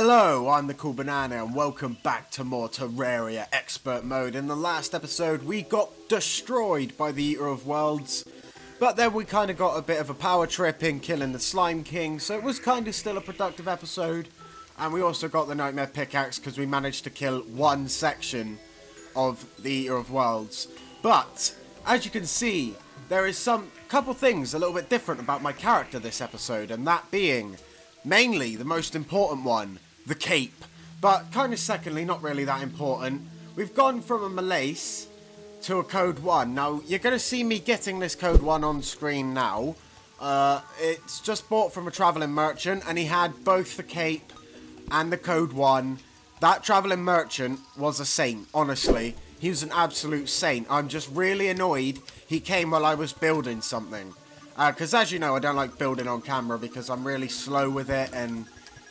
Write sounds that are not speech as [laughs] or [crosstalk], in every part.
Hello, I'm the Cool Banana and welcome back to more Terraria Expert Mode. In the last episode, we got destroyed by the Eater of Worlds, but then we kind of got a bit of a power trip in killing the Slime King, so it was kind of still a productive episode. And we also got the Nightmare Pickaxe because we managed to kill one section of the Eater of Worlds. But, as you can see, there is some couple things a little bit different about my character this episode, and that being Mainly, the most important one, the cape. But kind of secondly, not really that important. We've gone from a Malaise to a Code 1. Now, you're going to see me getting this Code 1 on screen now. Uh, it's just bought from a traveling merchant, and he had both the cape and the Code 1. That traveling merchant was a saint, honestly. He was an absolute saint. I'm just really annoyed he came while I was building something. Because uh, as you know, I don't like building on camera because I'm really slow with it and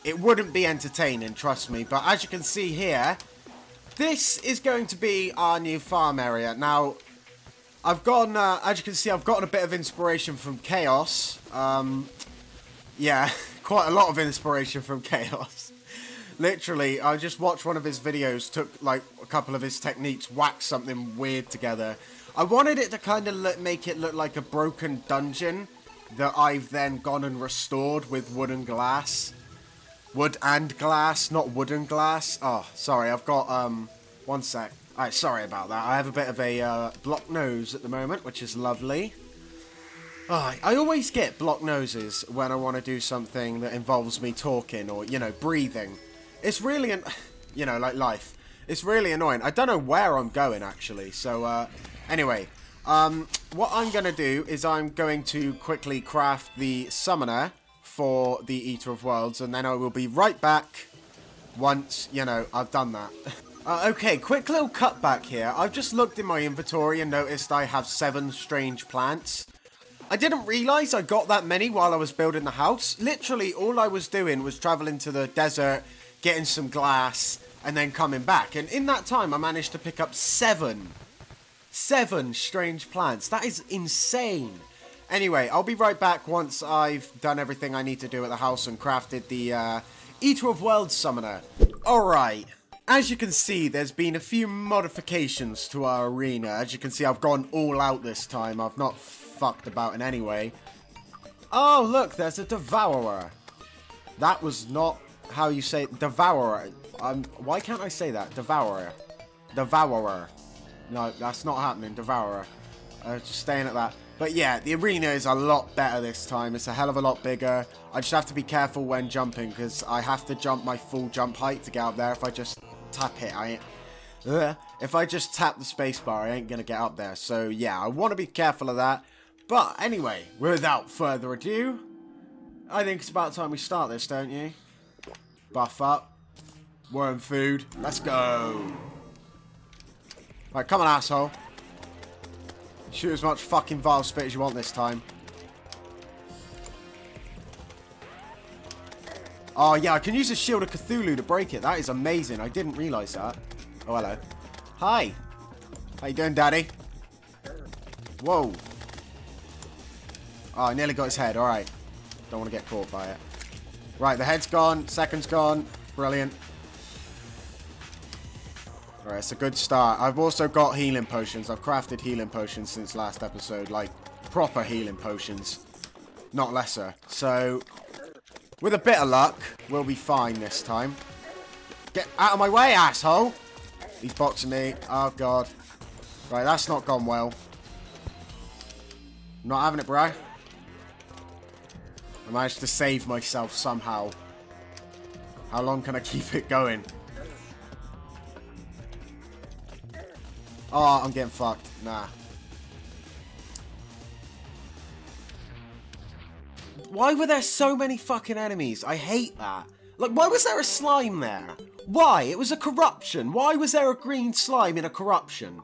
it wouldn't be entertaining, trust me. But as you can see here, this is going to be our new farm area. Now, I've gotten, uh, as you can see, I've gotten a bit of inspiration from Chaos. Um, yeah, [laughs] quite a lot of inspiration from Chaos. [laughs] Literally, I just watched one of his videos, took like a couple of his techniques, whacked something weird together, I wanted it to kind of make it look like a broken dungeon that I've then gone and restored with wooden glass. Wood and glass, not wooden glass. Oh, sorry, I've got, um, one sec. Alright, sorry about that. I have a bit of a uh, block nose at the moment, which is lovely. Oh, I always get block noses when I want to do something that involves me talking or, you know, breathing. It's really, an [sighs] you know, like life. It's really annoying. I don't know where I'm going, actually. So, uh, Anyway, um, what I'm going to do is I'm going to quickly craft the summoner for the Eater of Worlds, and then I will be right back once, you know, I've done that. [laughs] uh, okay, quick little cutback here. I've just looked in my inventory and noticed I have seven strange plants. I didn't realise I got that many while I was building the house. Literally, all I was doing was travelling to the desert, getting some glass, and then coming back. And in that time, I managed to pick up seven Seven strange plants. That is insane. Anyway, I'll be right back once I've done everything I need to do at the house and crafted the uh, Eater of Worlds Summoner. Alright, as you can see, there's been a few modifications to our arena. As you can see, I've gone all out this time. I've not fucked about in any way. Oh, look, there's a Devourer. That was not how you say Devourer. Um, why can't I say that? Devourer. Devourer. No, that's not happening. Devourer. Uh, just staying at that. But yeah, the arena is a lot better this time. It's a hell of a lot bigger. I just have to be careful when jumping because I have to jump my full jump height to get up there. If I just tap it, I ain't... If I just tap the spacebar, I ain't going to get up there. So yeah, I want to be careful of that. But anyway, without further ado, I think it's about time we start this, don't you? Buff up. Worm food. Let's go. Right, come on, asshole. Shoot as much fucking vile spit as you want this time. Oh, yeah, I can use the Shield of Cthulhu to break it. That is amazing. I didn't realise that. Oh, hello. Hi. How you doing, Daddy? Whoa. Oh, I nearly got his head. All right. Don't want to get caught by it. Right, the head's gone. Second's gone. Brilliant. Alright, it's a good start. I've also got healing potions. I've crafted healing potions since last episode. Like, proper healing potions. Not lesser. So, with a bit of luck, we'll be fine this time. Get out of my way, asshole! He's boxing me. Oh, God. Right, that's not gone well. I'm not having it, bro. I managed to save myself somehow. How long can I [laughs] keep it going? Oh, I'm getting fucked. Nah. Why were there so many fucking enemies? I hate that. Like, why was there a slime there? Why? It was a corruption. Why was there a green slime in a corruption?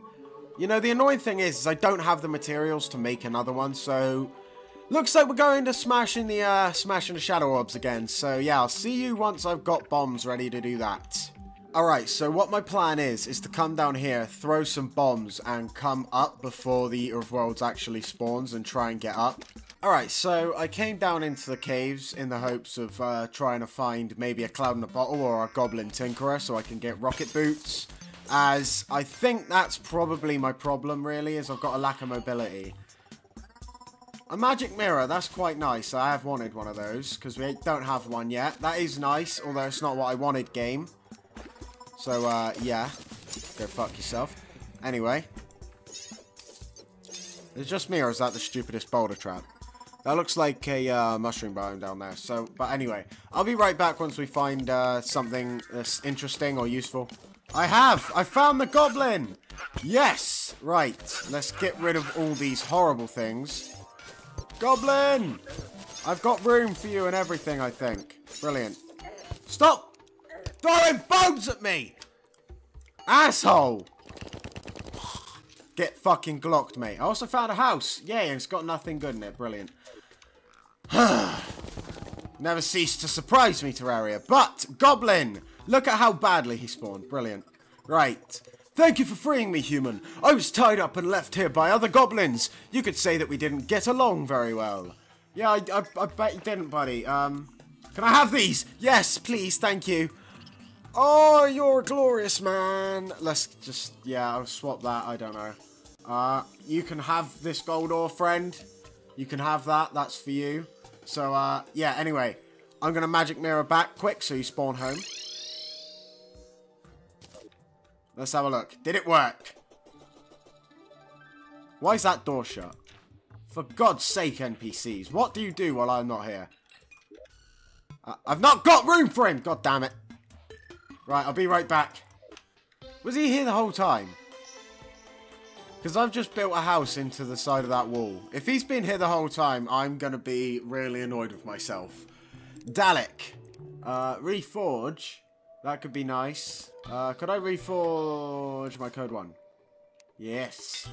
You know, the annoying thing is, is I don't have the materials to make another one, so... Looks like we're going to smashing the, uh, smashing the shadow orbs again. So, yeah, I'll see you once I've got bombs ready to do that. Alright, so what my plan is, is to come down here, throw some bombs, and come up before the Eater of Worlds actually spawns and try and get up. Alright, so I came down into the caves in the hopes of uh, trying to find maybe a cloud in a bottle or a goblin tinkerer so I can get rocket boots. As I think that's probably my problem really, is I've got a lack of mobility. A magic mirror, that's quite nice. I have wanted one of those, because we don't have one yet. That is nice, although it's not what I wanted game. So, uh, yeah. Go fuck yourself. Anyway. Is just me, or is that the stupidest boulder trap? That looks like a uh, mushroom biome down there. So, but anyway, I'll be right back once we find uh, something that's interesting or useful. I have! I found the goblin! Yes! Right, let's get rid of all these horrible things. Goblin! I've got room for you and everything, I think. Brilliant. Stop throwing bones at me! Asshole! Get fucking glocked, mate. I also found a house. And it's got nothing good in it. Brilliant. [sighs] Never cease to surprise me, Terraria. But, Goblin! Look at how badly he spawned. Brilliant. Right. Thank you for freeing me, human. I was tied up and left here by other goblins. You could say that we didn't get along very well. Yeah, I, I, I bet you didn't, buddy. Um, can I have these? Yes, please, thank you. Oh, you're a glorious, man. Let's just, yeah, I'll swap that. I don't know. Uh, you can have this gold ore, friend. You can have that. That's for you. So, uh, yeah, anyway. I'm going to magic mirror back quick so you spawn home. Let's have a look. Did it work? Why is that door shut? For God's sake, NPCs. What do you do while I'm not here? Uh, I've not got room for him! God damn it. Right, I'll be right back. Was he here the whole time? Because I've just built a house into the side of that wall. If he's been here the whole time, I'm going to be really annoyed with myself. Dalek. Uh, reforge. That could be nice. Uh, could I reforge my code one? Yes.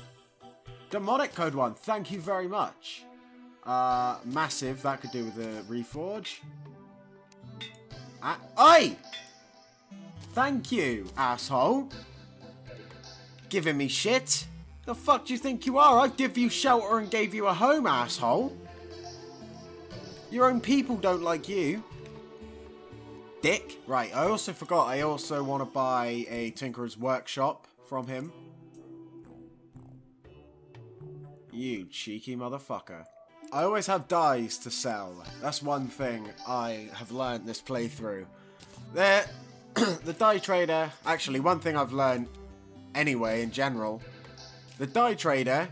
Demonic code one. Thank you very much. Uh, massive. That could do with the reforge. Uh, oi! Thank you, asshole. Giving me shit. The fuck do you think you are? I give you shelter and gave you a home, asshole. Your own people don't like you. Dick. Right, I also forgot I also want to buy a Tinkerer's Workshop from him. You cheeky motherfucker. I always have dyes to sell. That's one thing I have learned this playthrough. There, [clears throat] the dye trader, actually one thing I've learned anyway in general, the dye trader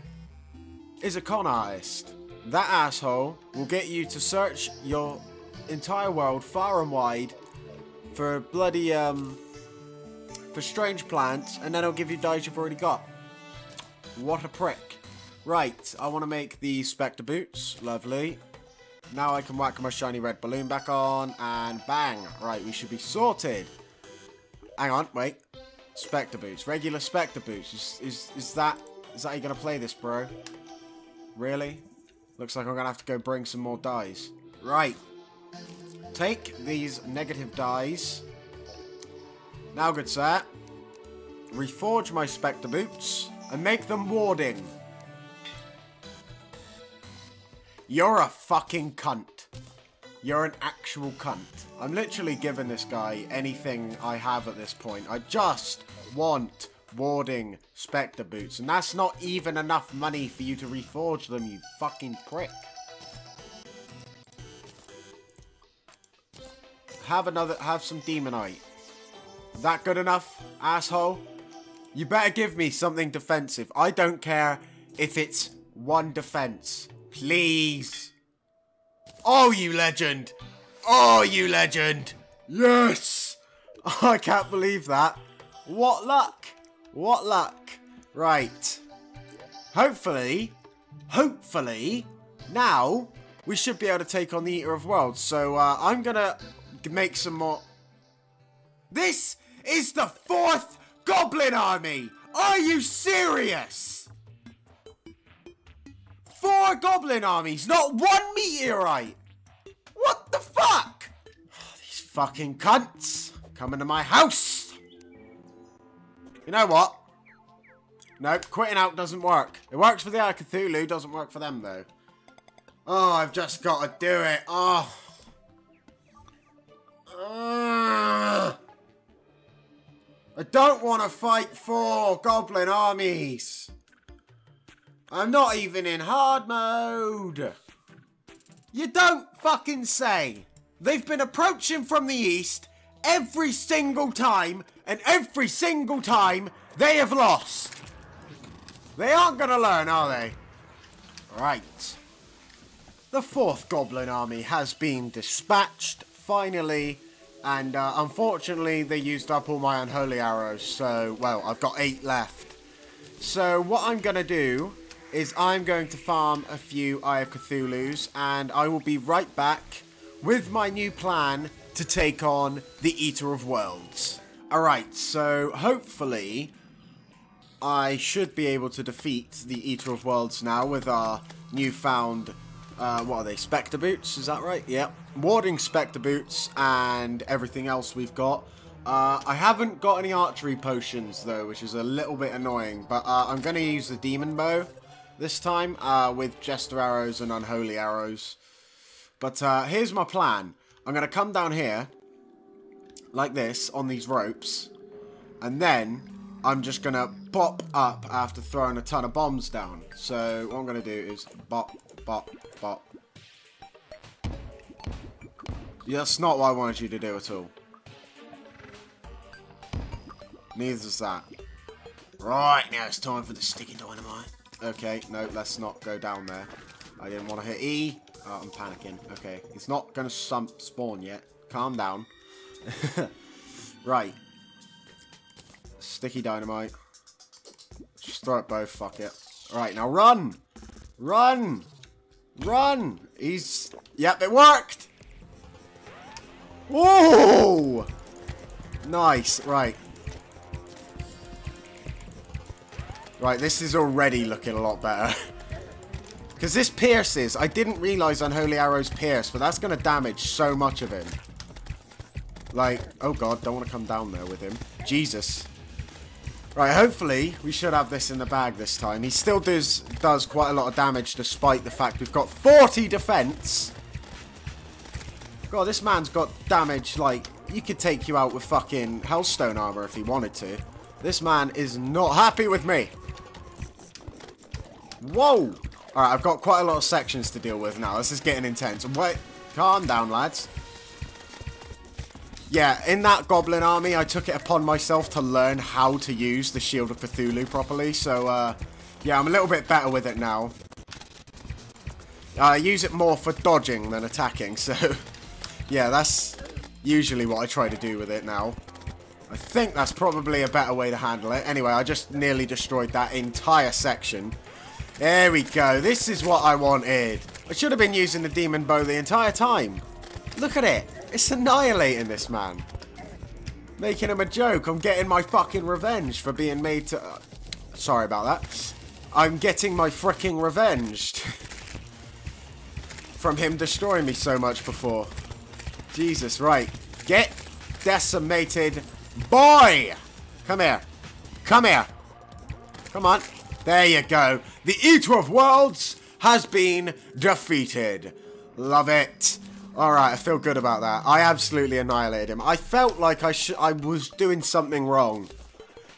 is a con artist. That asshole will get you to search your entire world far and wide for bloody, um, for strange plants, and then he'll give you dyes you've already got. What a prick. Right, I want to make the Spectre boots. Lovely. Now I can whack my shiny red balloon back on, and bang. Right, we should be sorted. Hang on, wait. Spectre boots. Regular Spectre boots. Is, is, is that is that you're going to play this, bro? Really? Looks like I'm going to have to go bring some more dyes. Right. Take these negative dyes. Now, good sir. Reforge my Spectre boots and make them warding. You're a fucking cunt. You're an actual cunt. I'm literally giving this guy anything I have at this point. I just want warding Spectre boots. And that's not even enough money for you to reforge them, you fucking prick. Have another, have some Demonite. That good enough, asshole? You better give me something defensive. I don't care if it's one defense. Please. Oh, you legend. Oh, you legend. Yes. [laughs] I can't believe that. What luck. What luck. Right. Hopefully, hopefully, now we should be able to take on the Eater of Worlds. So uh, I'm going to make some more... This is the fourth Goblin Army! Are you serious? Four Goblin Armies, not one Meteorite! What the fuck? these fucking cunts coming to my house! You know what? No, quitting out doesn't work. It works for the Eye Cthulhu, doesn't work for them though. Oh, I've just got to do it. Oh. Uh, I don't want to fight four goblin armies. I'm not even in hard mode. You don't fucking say. They've been approaching from the east every single time, and every single time they have lost. They aren't gonna learn, are they? Right. The fourth goblin army has been dispatched, finally, and uh, unfortunately they used up all my unholy arrows, so, well, I've got eight left. So what I'm gonna do is I'm going to farm a few Eye of Cthulhu's, and I will be right back with my new plan to take on the Eater of Worlds. Alright, so hopefully I should be able to defeat the Eater of Worlds now with our newfound, uh, what are they, Spectre Boots, is that right? Yep. Warding Spectre Boots and everything else we've got. Uh, I haven't got any archery potions though, which is a little bit annoying, but uh, I'm going to use the Demon Bow this time uh, with Jester Arrows and Unholy Arrows. But uh, here's my plan. I'm going to come down here, like this, on these ropes, and then I'm just going to pop up after throwing a ton of bombs down. So what I'm going to do is bop, bop, bop. That's not what I wanted you to do at all. Neither is that. Right, now it's time for the sticky dynamite. Okay, no, let's not go down there. I didn't want to hit E. Oh, I'm panicking. Okay, it's not going to spawn yet. Calm down. [laughs] right. Sticky dynamite. Just throw it both, fuck it. Alright, now run! Run! Run! He's... Yep, it worked! Whoa! Nice, right. Right, this is already looking a lot better. [laughs] Because this pierces. I didn't realise Unholy Arrows pierce, but that's going to damage so much of him. Like, oh god, don't want to come down there with him. Jesus. Right, hopefully we should have this in the bag this time. He still does, does quite a lot of damage despite the fact we've got 40 defense. God, this man's got damage like, he could take you out with fucking Hellstone armor if he wanted to. This man is not happy with me. Whoa! Alright, I've got quite a lot of sections to deal with now. This is getting intense. Wait, calm down, lads. Yeah, in that Goblin army, I took it upon myself to learn how to use the Shield of Cthulhu properly. So, uh, yeah, I'm a little bit better with it now. I use it more for dodging than attacking, [laughs] so... yeah, that's usually what I try to do with it now. I think that's probably a better way to handle it. Anyway, I just nearly destroyed that entire section. There we go. This is what I wanted. I should have been using the demon bow the entire time. Look at it. It's annihilating this man. Making him a joke. I'm getting my fucking revenge for being made to... Uh, sorry about that. I'm getting my freaking revenge. [laughs] from him destroying me so much before. Jesus, right. Get decimated. Boy! Come here. Come here. Come on. There you go. The Eater of Worlds has been defeated. Love it. Alright, I feel good about that. I absolutely annihilated him. I felt like I I was doing something wrong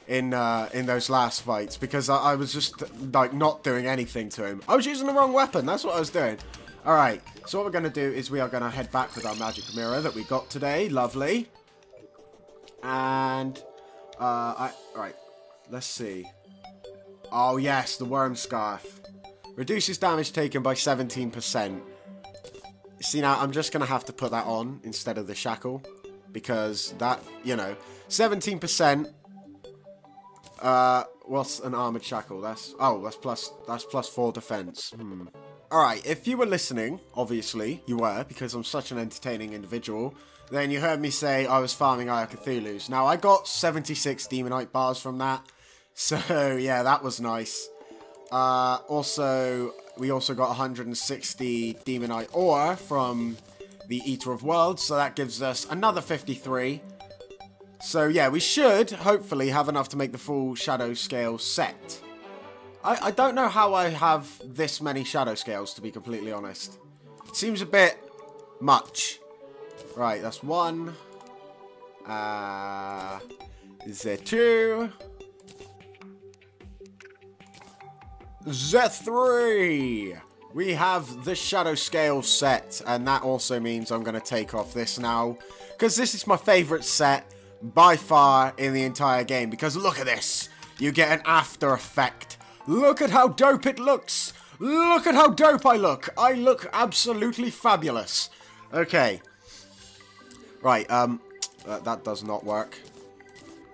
in uh, in those last fights because I, I, was just like not doing anything to him. I was using the wrong weapon. That's what I was doing. All right. So what we're going to do is we are going to head back with our magic mirror that we got today. Lovely. And uh, I all right. Let's see. Oh yes, the Worm Scarf. Reduces damage taken by 17%. See now, I'm just going to have to put that on instead of the Shackle. Because that, you know, 17%. Uh, what's an Armored Shackle? That's, oh, that's plus, that's plus 4 defense. Hmm. Alright, if you were listening, obviously, you were, because I'm such an entertaining individual, then you heard me say I was farming Eye Cthulhu's. Now, I got 76 Demonite bars from that. [laughs] So, yeah, that was nice. Uh, also, we also got 160 Demonite Ore from the Eater of Worlds, so that gives us another 53. So, yeah, we should hopefully have enough to make the full Shadow Scale set. I, I don't know how I have this many shadow scales, to be completely honest. It Seems a bit much. Right, that's one. Uh, is there two? Z3! We have the shadow scale set, and that also means I'm going to take off this now, because this is my favourite set by far in the entire game, because look at this! You get an after effect. Look at how dope it looks! Look at how dope I look! I look absolutely fabulous. Okay. Right, um, uh, that does not work.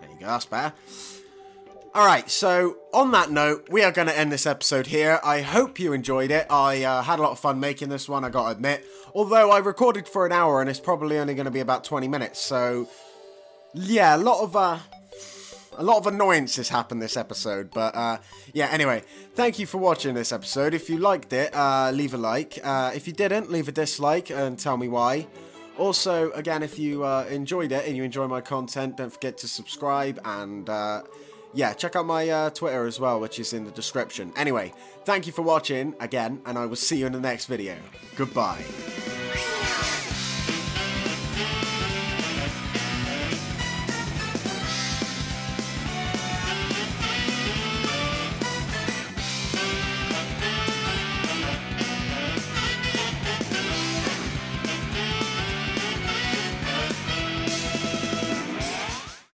There you go, that's better. Alright, so on that note, we are going to end this episode here. I hope you enjoyed it. I uh, had a lot of fun making this one, I gotta admit. Although I recorded for an hour and it's probably only going to be about 20 minutes, so... Yeah, a lot of, uh... A lot of annoyances happened this episode, but, uh... Yeah, anyway, thank you for watching this episode. If you liked it, uh, leave a like. Uh, if you didn't, leave a dislike and tell me why. Also, again, if you uh, enjoyed it and you enjoy my content, don't forget to subscribe and... Yeah, check out my uh, Twitter as well, which is in the description. Anyway, thank you for watching again, and I will see you in the next video. Goodbye.